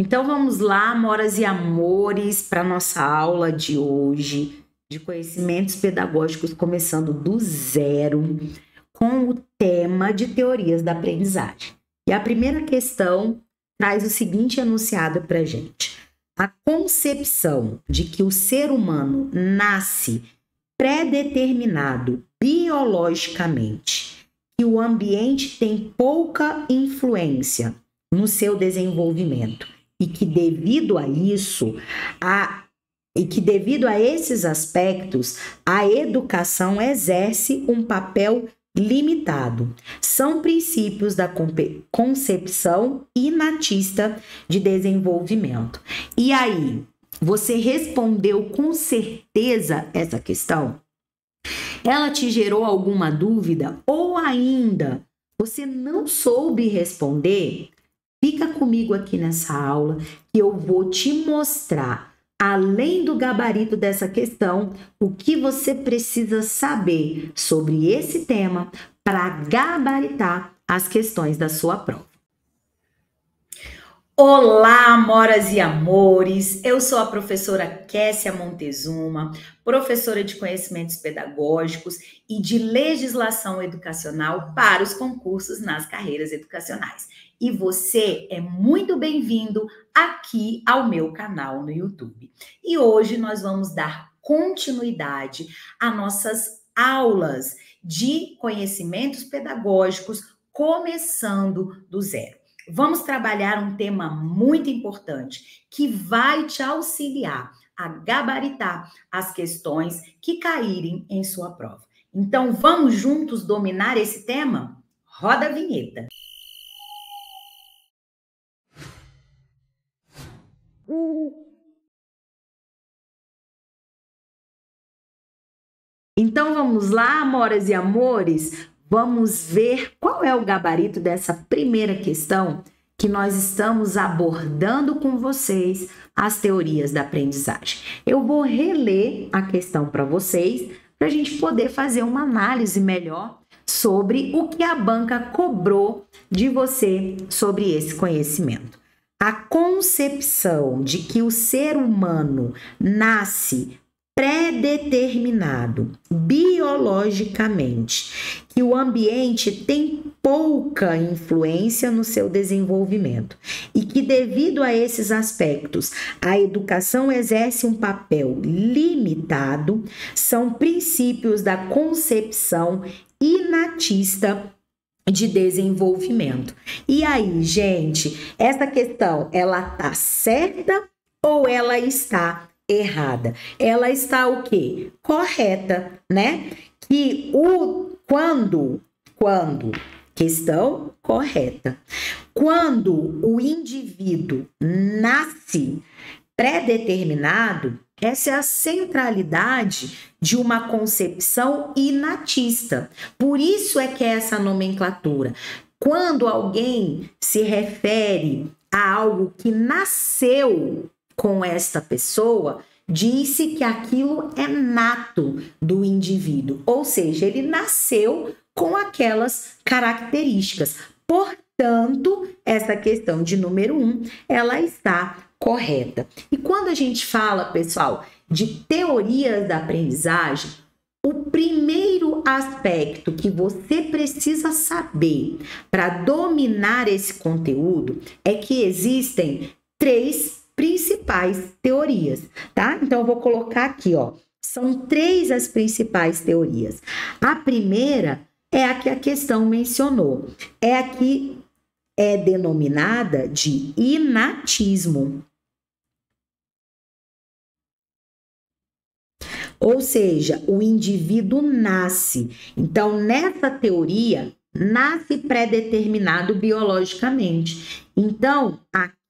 Então vamos lá, moras e amores, para nossa aula de hoje de conhecimentos pedagógicos começando do zero, com o tema de teorias da aprendizagem. E a primeira questão traz o seguinte enunciado para gente: a concepção de que o ser humano nasce predeterminado biologicamente, que o ambiente tem pouca influência no seu desenvolvimento e que devido a isso, a e que devido a esses aspectos, a educação exerce um papel limitado. São princípios da concepção inatista de desenvolvimento. E aí, você respondeu com certeza essa questão? Ela te gerou alguma dúvida ou ainda você não soube responder? Fica comigo aqui nessa aula que eu vou te mostrar, além do gabarito dessa questão, o que você precisa saber sobre esse tema para gabaritar as questões da sua prova. Olá, amoras e amores! Eu sou a professora Kessia Montezuma, professora de conhecimentos pedagógicos e de legislação educacional para os concursos nas carreiras educacionais e você é muito bem-vindo aqui ao meu canal no YouTube. E hoje nós vamos dar continuidade a nossas aulas de conhecimentos pedagógicos, começando do zero. Vamos trabalhar um tema muito importante que vai te auxiliar a gabaritar as questões que caírem em sua prova. Então, vamos juntos dominar esse tema? Roda a vinheta. Então vamos lá, amoras e amores, vamos ver qual é o gabarito dessa primeira questão que nós estamos abordando com vocês as teorias da aprendizagem. Eu vou reler a questão para vocês para a gente poder fazer uma análise melhor sobre o que a banca cobrou de você sobre esse conhecimento. A concepção de que o ser humano nasce predeterminado biologicamente, que o ambiente tem pouca influência no seu desenvolvimento e que, devido a esses aspectos, a educação exerce um papel limitado, são princípios da concepção inatista de desenvolvimento. E aí, gente, essa questão, ela tá certa ou ela está errada? Ela está o quê? Correta, né? Que o quando quando questão correta. Quando o indivíduo nasce pré-determinado, essa é a centralidade de uma concepção inatista. Por isso é que é essa nomenclatura. Quando alguém se refere a algo que nasceu com esta pessoa, disse que aquilo é nato do indivíduo, ou seja, ele nasceu com aquelas características. Portanto, essa questão de número um, ela está correta. E quando a gente fala, pessoal, de teorias da aprendizagem, o primeiro aspecto que você precisa saber para dominar esse conteúdo é que existem três principais teorias, tá? Então eu vou colocar aqui, ó. São três as principais teorias. A primeira é a que a questão mencionou. É a que é denominada de inatismo. Ou seja, o indivíduo nasce. Então, nessa teoria, nasce pré-determinado biologicamente. Então,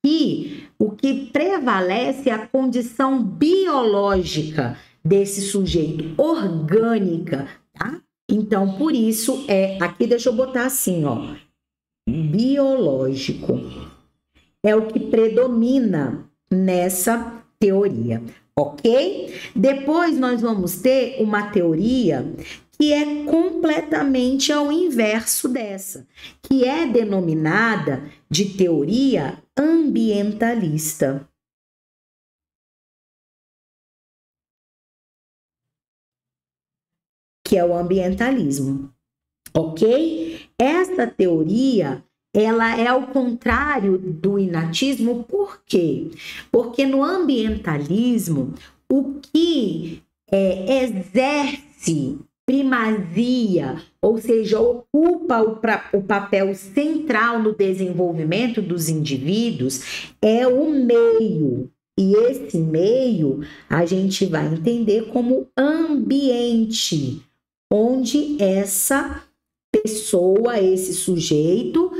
aqui, o que prevalece é a condição biológica desse sujeito, orgânica, tá? Então, por isso é, aqui deixa eu botar assim, ó, biológico. É o que predomina nessa teoria ok? Depois nós vamos ter uma teoria que é completamente ao inverso dessa, que é denominada de teoria ambientalista. Que é o ambientalismo, ok? Essa teoria ela é ao contrário do inatismo, por quê? Porque no ambientalismo, o que é, exerce primazia, ou seja, ocupa o, pra, o papel central no desenvolvimento dos indivíduos, é o meio. E esse meio a gente vai entender como ambiente, onde essa pessoa, esse sujeito,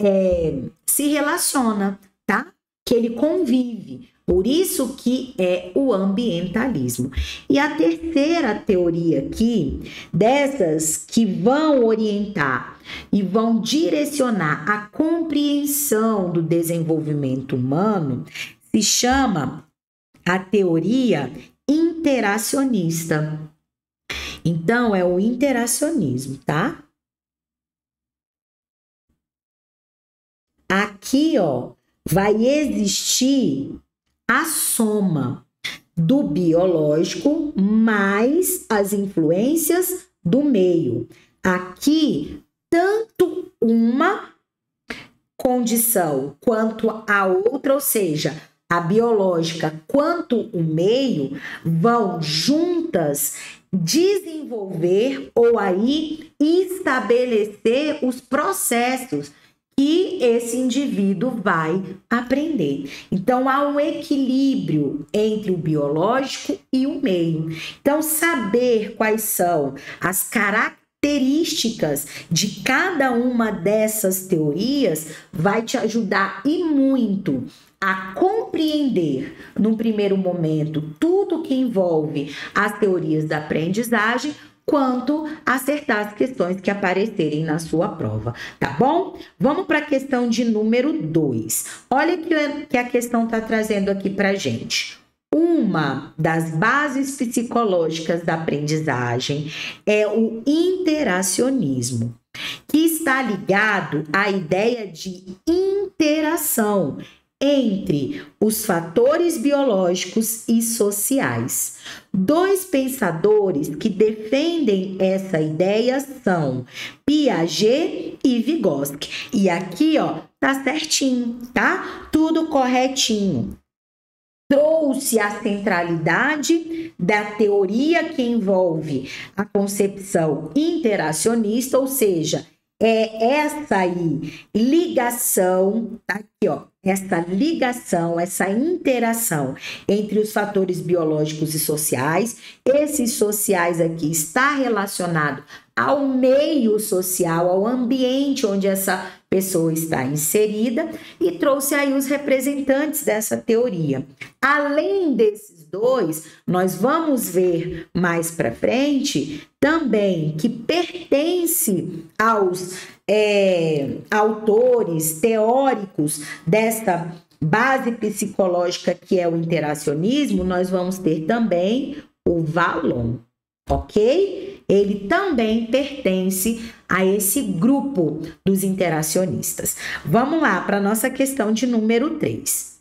é, se relaciona, tá? Que ele convive. Por isso que é o ambientalismo. E a terceira teoria aqui, dessas que vão orientar e vão direcionar a compreensão do desenvolvimento humano, se chama a teoria interacionista. Então, é o interacionismo, tá? Aqui, ó, vai existir a soma do biológico mais as influências do meio. Aqui, tanto uma condição quanto a outra, ou seja, a biológica quanto o meio, vão juntas desenvolver ou aí estabelecer os processos que esse indivíduo vai aprender. Então há um equilíbrio entre o biológico e o meio. Então saber quais são as características de cada uma dessas teorias vai te ajudar e muito a compreender, num primeiro momento, tudo que envolve as teorias da aprendizagem, quanto acertar as questões que aparecerem na sua prova, tá bom? Vamos para a questão de número 2. Olha que, que a questão está trazendo aqui para gente. Uma das bases psicológicas da aprendizagem é o interacionismo, que está ligado à ideia de interação entre os fatores biológicos e sociais. Dois pensadores que defendem essa ideia são Piaget e Vygotsky. E aqui, ó, tá certinho, tá? Tudo corretinho. Trouxe a centralidade da teoria que envolve a concepção interacionista, ou seja, é essa aí ligação, tá aqui, ó, essa ligação, essa interação entre os fatores biológicos e sociais. Esses sociais aqui está relacionado ao meio social, ao ambiente onde essa pessoa está inserida e trouxe aí os representantes dessa teoria. Além desses dois, nós vamos ver mais para frente também que pertence aos é, autores teóricos dessa base psicológica que é o interacionismo, nós vamos ter também o Valon, ok? ele também pertence a esse grupo dos interacionistas. Vamos lá para a nossa questão de número 3.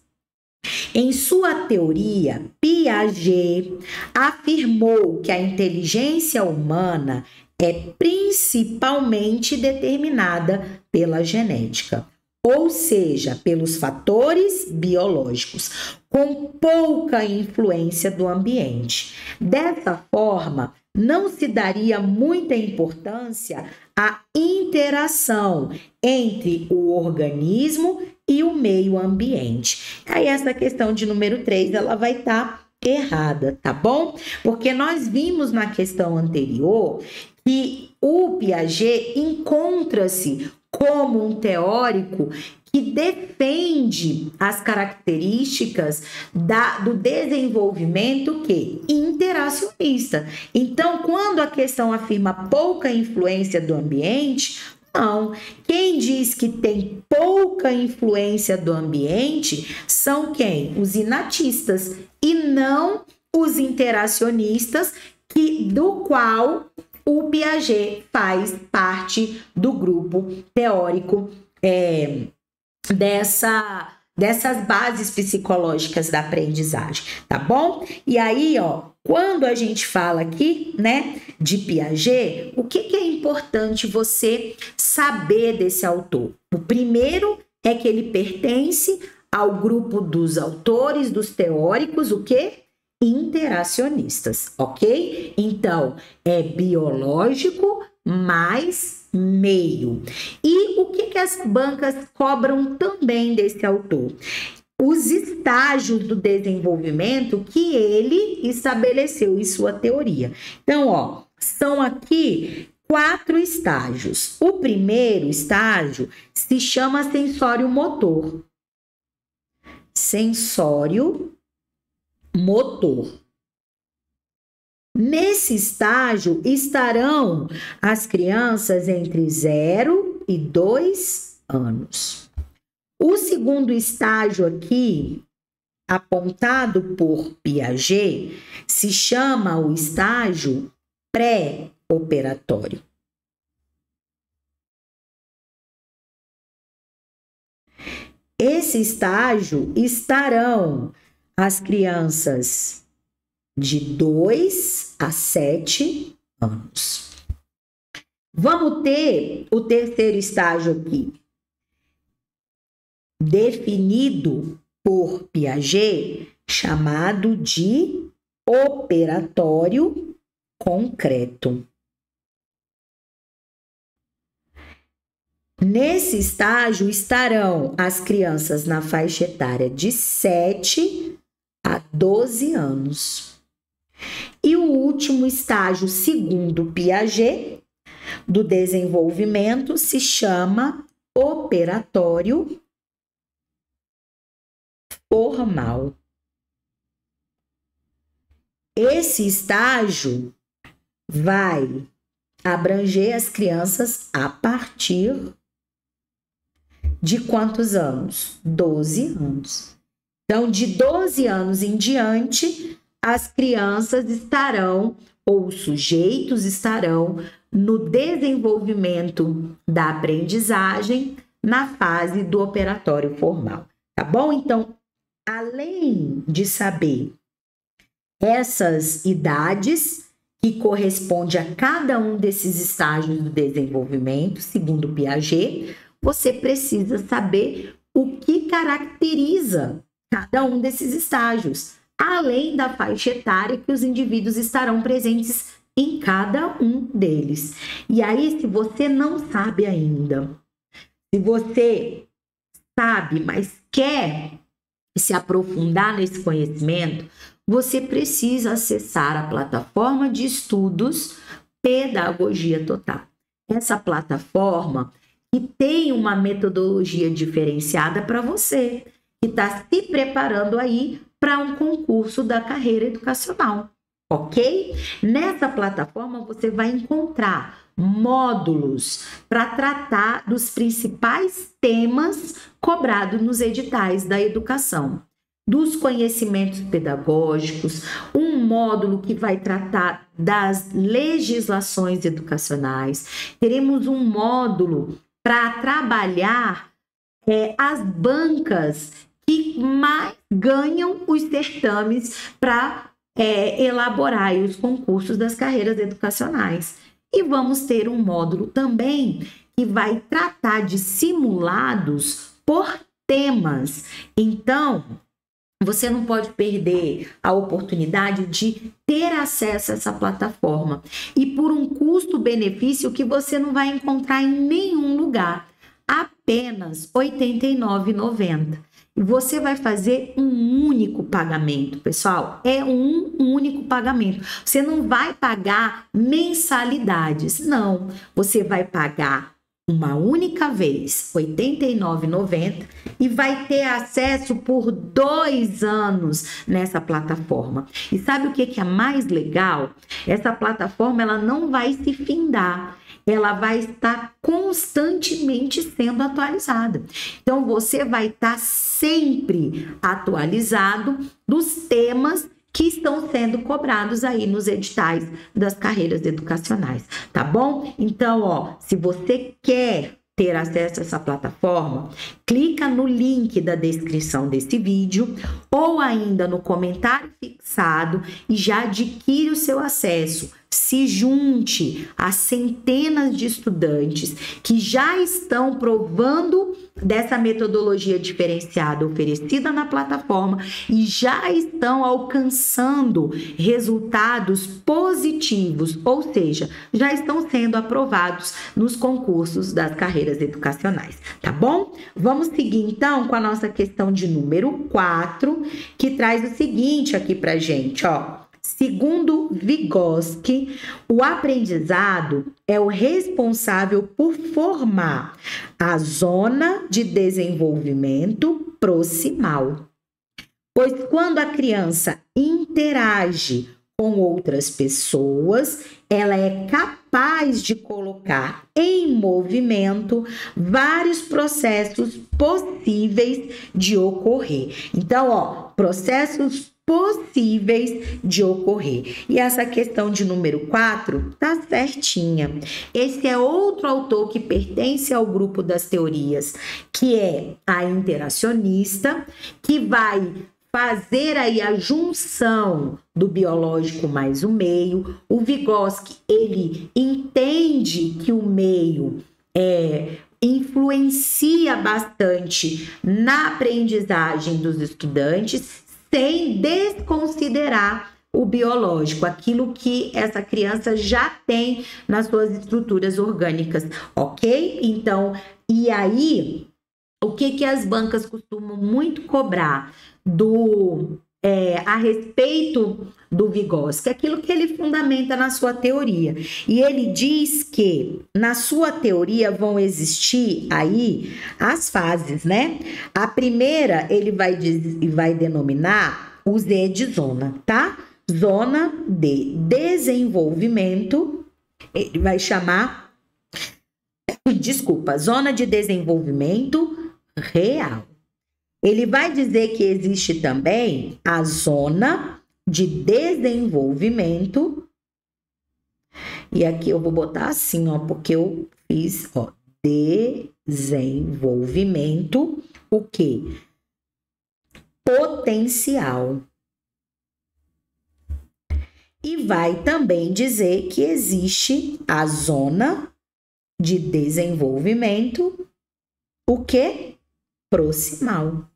Em sua teoria, Piaget afirmou que a inteligência humana é principalmente determinada pela genética, ou seja, pelos fatores biológicos, com pouca influência do ambiente. Dessa forma, não se daria muita importância à interação entre o organismo e o meio ambiente. Aí essa questão de número 3, ela vai estar tá errada, tá bom? Porque nós vimos na questão anterior que o Piaget encontra-se como um teórico que defende as características da, do desenvolvimento que interacionista. Então, quando a questão afirma pouca influência do ambiente, não. Quem diz que tem pouca influência do ambiente são quem? Os inatistas e não os interacionistas, que do qual o Piaget faz parte do grupo teórico é, dessa dessas bases psicológicas da aprendizagem, tá bom? E aí, ó, quando a gente fala aqui, né, de Piaget, o que, que é importante você saber desse autor? O primeiro é que ele pertence ao grupo dos autores, dos teóricos, o que? Interacionistas, ok? Então, é biológico mais meio. E o que, que as bancas cobram também desse autor? Os estágios do desenvolvimento que ele estabeleceu em sua teoria. Então, ó, são aqui quatro estágios. O primeiro estágio se chama sensório motor. Sensório motor. Nesse estágio estarão as crianças entre 0 e 2 anos. O segundo estágio aqui, apontado por Piaget, se chama o estágio pré-operatório. Esse estágio estarão as crianças de 2 a 7 anos. Vamos ter o terceiro estágio aqui, definido por Piaget, chamado de operatório concreto. Nesse estágio estarão as crianças na faixa etária de 7 a 12 anos. E o último estágio, segundo Piaget, do desenvolvimento se chama operatório formal. Esse estágio vai abranger as crianças a partir de quantos anos? 12 anos. Então, de 12 anos em diante, as crianças estarão, ou os sujeitos estarão, no desenvolvimento da aprendizagem na fase do operatório formal, tá bom? Então, além de saber essas idades que corresponde a cada um desses estágios do desenvolvimento, segundo Piaget, você precisa saber o que caracteriza cada um desses estágios além da faixa etária que os indivíduos estarão presentes em cada um deles. E aí, se você não sabe ainda, se você sabe, mas quer se aprofundar nesse conhecimento, você precisa acessar a plataforma de estudos Pedagogia Total. Essa plataforma que tem uma metodologia diferenciada para você, que está se preparando aí para um concurso da carreira educacional, ok? Nessa plataforma você vai encontrar módulos para tratar dos principais temas cobrados nos editais da educação. Dos conhecimentos pedagógicos, um módulo que vai tratar das legislações educacionais, teremos um módulo para trabalhar é, as bancas que mais ganham os certames para é, elaborar os concursos das carreiras educacionais. E vamos ter um módulo também que vai tratar de simulados por temas. Então, você não pode perder a oportunidade de ter acesso a essa plataforma e por um custo-benefício que você não vai encontrar em nenhum lugar, apenas R$ 89,90 você vai fazer um único pagamento, pessoal. É um único pagamento. Você não vai pagar mensalidades, não. Você vai pagar uma única vez, R$ 89,90, e vai ter acesso por dois anos nessa plataforma. E sabe o que é mais legal? Essa plataforma ela não vai se findar ela vai estar constantemente sendo atualizada. Então você vai estar sempre atualizado dos temas que estão sendo cobrados aí nos editais das carreiras educacionais, tá bom? Então, ó, se você quer ter acesso a essa plataforma, clica no link da descrição desse vídeo ou ainda no comentário fixado e já adquire o seu acesso. Se junte a centenas de estudantes que já estão provando dessa metodologia diferenciada oferecida na plataforma e já estão alcançando resultados positivos, ou seja, já estão sendo aprovados nos concursos das carreiras educacionais, tá bom? Vamos seguir então com a nossa questão de número 4, que traz o seguinte aqui pra gente, ó. Segundo Vygotsky, o aprendizado é o responsável por formar a zona de desenvolvimento proximal. Pois quando a criança interage com outras pessoas, ela é capaz de colocar em movimento vários processos possíveis de ocorrer. Então, ó, processos possíveis de ocorrer. E essa questão de número 4 tá certinha. Esse é outro autor que pertence ao grupo das teorias, que é a interacionista, que vai fazer aí a junção do biológico mais o meio. O Vygotsky, ele entende que o meio é influencia bastante na aprendizagem dos estudantes sem desconsiderar o biológico, aquilo que essa criança já tem nas suas estruturas orgânicas, ok? Então, e aí, o que que as bancas costumam muito cobrar do é, a respeito do Vygotsky, aquilo que ele fundamenta na sua teoria. E ele diz que na sua teoria vão existir aí as fases, né? A primeira ele vai, vai denominar o Z de zona, tá? Zona de desenvolvimento, ele vai chamar, desculpa, zona de desenvolvimento real. Ele vai dizer que existe também a zona de desenvolvimento. E aqui eu vou botar assim, ó, porque eu fiz, ó, desenvolvimento, o que? Potencial. E vai também dizer que existe a zona de desenvolvimento, o que? Proximal.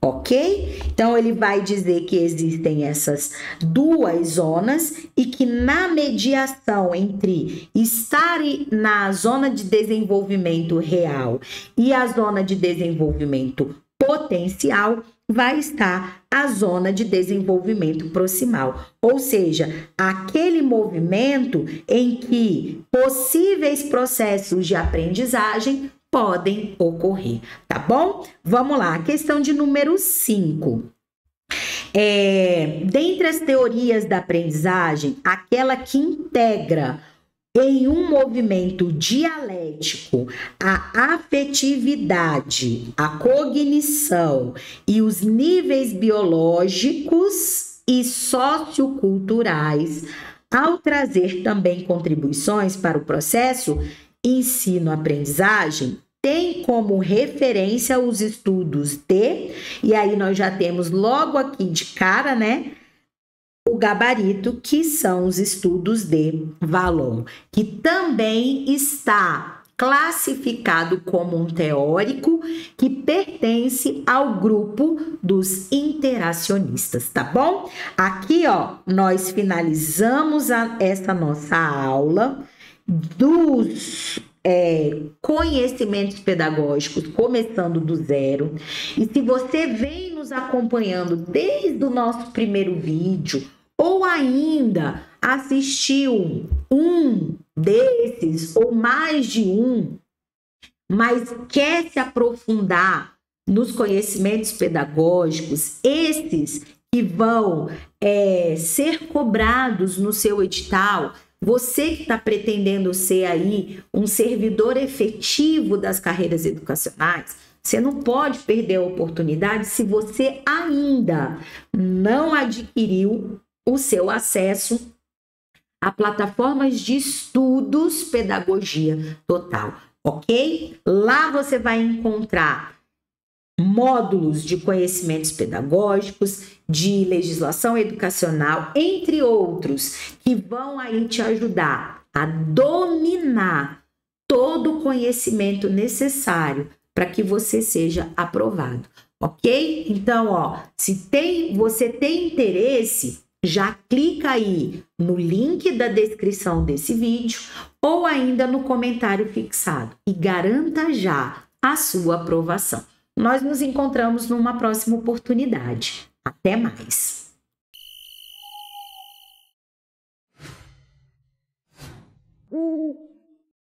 Ok? Então ele vai dizer que existem essas duas zonas e que na mediação entre estar na zona de desenvolvimento real e a zona de desenvolvimento potencial vai estar a zona de desenvolvimento proximal, ou seja, aquele movimento em que possíveis processos de aprendizagem podem ocorrer, tá bom? Vamos lá, questão de número 5. É, dentre as teorias da aprendizagem, aquela que integra em um movimento dialético a afetividade, a cognição e os níveis biológicos e socioculturais, ao trazer também contribuições para o processo ensino-aprendizagem, tem como referência os estudos de, e aí nós já temos logo aqui de cara, né? O gabarito, que são os estudos de valor, que também está classificado como um teórico que pertence ao grupo dos interacionistas, tá bom? Aqui, ó, nós finalizamos a, essa nossa aula dos é, conhecimentos pedagógicos, começando do zero. E se você vem nos acompanhando desde o nosso primeiro vídeo, ou ainda assistiu um desses, ou mais de um, mas quer se aprofundar nos conhecimentos pedagógicos, esses que vão é, ser cobrados no seu edital, você que está pretendendo ser aí um servidor efetivo das carreiras educacionais, você não pode perder a oportunidade se você ainda não adquiriu o seu acesso a plataformas de estudos pedagogia total. ok? Lá você vai encontrar módulos de conhecimentos pedagógicos, de legislação educacional, entre outros, que vão aí te ajudar a dominar todo o conhecimento necessário para que você seja aprovado, ok? Então, ó, se tem, você tem interesse, já clica aí no link da descrição desse vídeo ou ainda no comentário fixado e garanta já a sua aprovação. Nós nos encontramos numa próxima oportunidade. Até mais! Uhum.